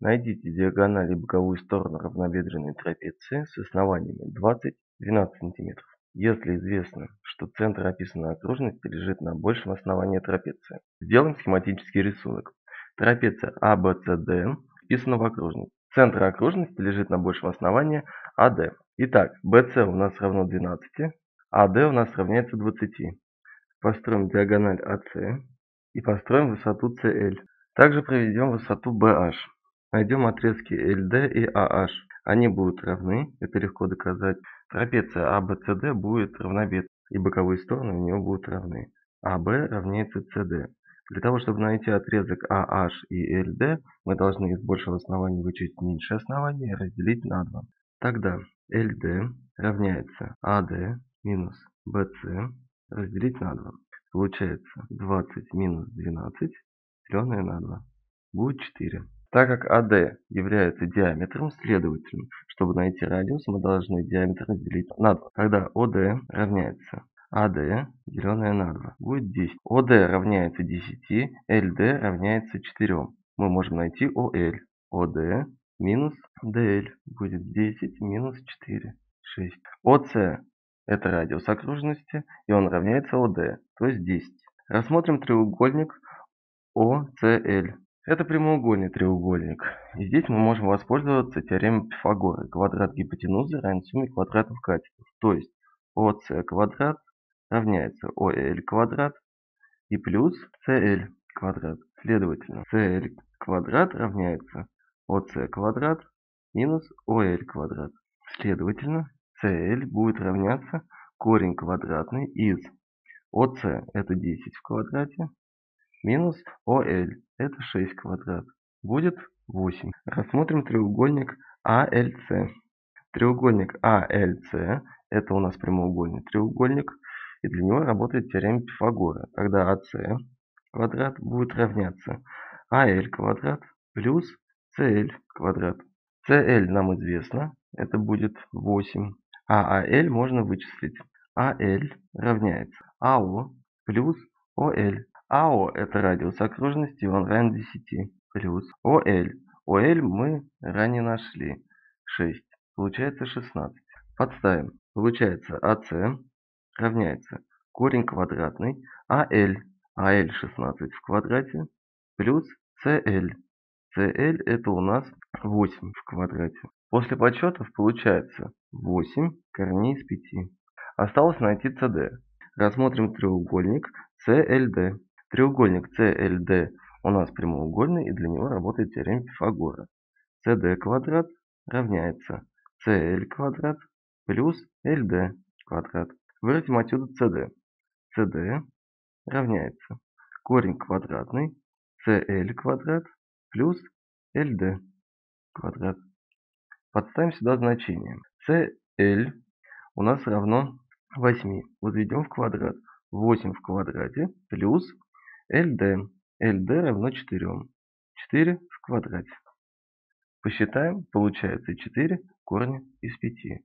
Найдите диагональ и боковую сторону равнобедренной трапеции с основаниями 20 12 см. Если известно, что центр описанной окружности лежит на большем основании трапеции. Сделаем схематический рисунок. Трапеция ABCD вписана в окружность. Центр окружности лежит на большем основании AD. Итак, BC у нас равно 12, AD у нас равняется 20. Построим диагональ AC и построим высоту CL. Также проведем высоту BH. Найдем отрезки LD и AH. Они будут равны, это легко доказать. Трапеция ABCD будет равнобедренной, и боковые стороны у нее будут равны. AB равняется CD. Для того, чтобы найти отрезок AH и LD, мы должны из большего основания вычесть меньшее основание и разделить на 2. Тогда LD равняется AD минус BC разделить на 2. Получается 20 минус 12, деленное на 2. Будет 4. Так как AD является диаметром, следовательно, чтобы найти радиус, мы должны диаметр разделить на 2. Тогда OD равняется AD, деленное на 2, будет 10. OD равняется 10, LD равняется 4. Мы можем найти OL. OD минус DL будет 10 минус 4, 6. OC это радиус окружности, и он равняется OD, то есть 10. Рассмотрим треугольник OCL. Это прямоугольный треугольник. И здесь мы можем воспользоваться теоремой Пифагора. Квадрат гипотенузы равен сумме квадратов катетов. То есть ОС квадрат равняется ОЛ квадрат и плюс CL квадрат. Следовательно, CL квадрат равняется ОС квадрат минус ОЛ квадрат. Следовательно, CL будет равняться корень квадратный из ОС это 10 в квадрате минус ОЛ это 6 квадрат. Будет 8. Рассмотрим треугольник АЛС. Треугольник АЛС это у нас прямоугольный треугольник. И для него работает теорема Пифагора. Тогда АС квадрат будет равняться АЛ квадрат плюс СЛ квадрат. СЛ нам известно. Это будет 8. А АЛ можно вычислить. АЛ равняется АО плюс ОЛ. АО это радиус окружности, он равен 10. Плюс ОЛ. ОЛ мы ранее нашли. 6. Получается 16. Подставим. Получается АС равняется корень квадратный АЛ. АЛ 16 в квадрате плюс СЛ. CL это у нас 8 в квадрате. После подсчетов получается 8 корней из 5. Осталось найти CD. Рассмотрим треугольник CLD. Треугольник CLD у нас прямоугольный, и для него работает теорема Пифагора. CD квадрат равняется CL квадрат плюс LD квадрат. Вырастим отсюда CD. CD равняется корень квадратный CL квадрат плюс LD квадрат. Подставим сюда значение. CL у нас равно 8. Возведем в квадрат. 8 в квадрате плюс LD. LD равно 4. 4 в квадрате. Посчитаем. Получается 4 корня из 5.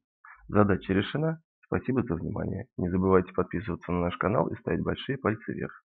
Задача решена. Спасибо за внимание. Не забывайте подписываться на наш канал и ставить большие пальцы вверх.